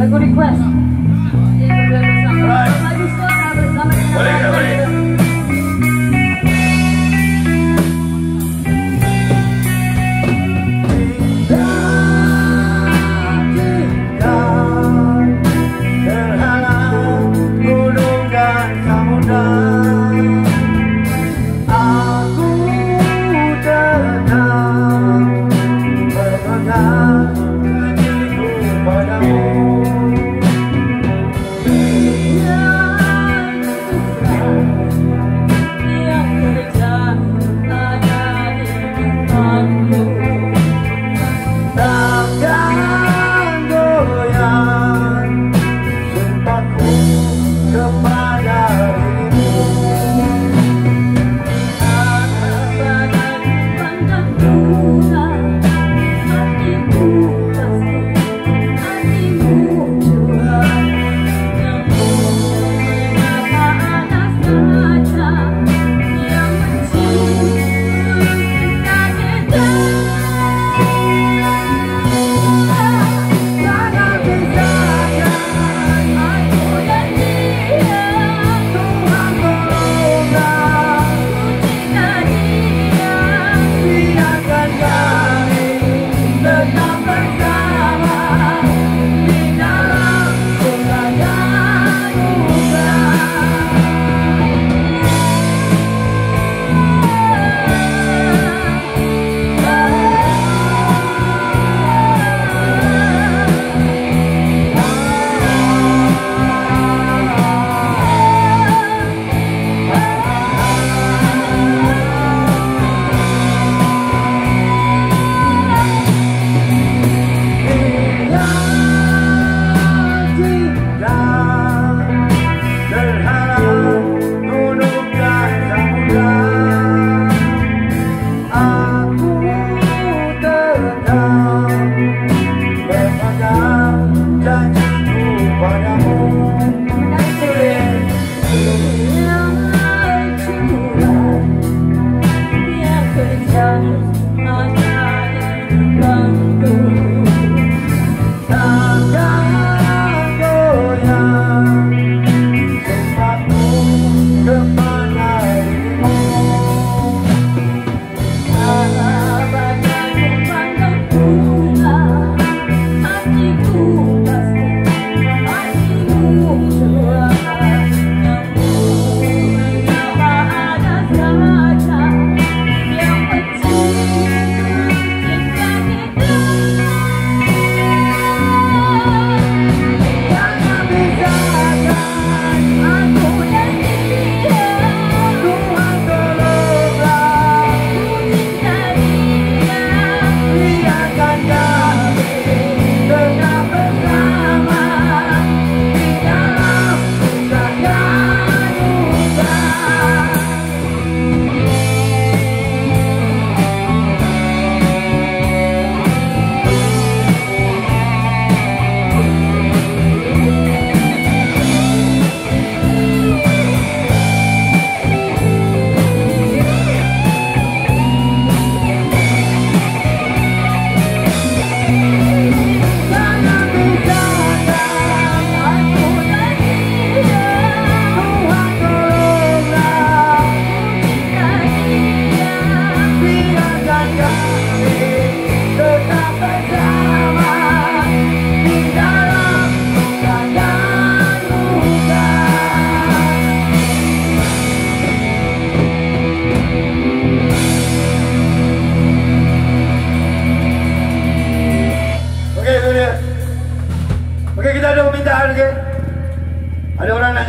Another go. request. Yeah. Okey, itu dia.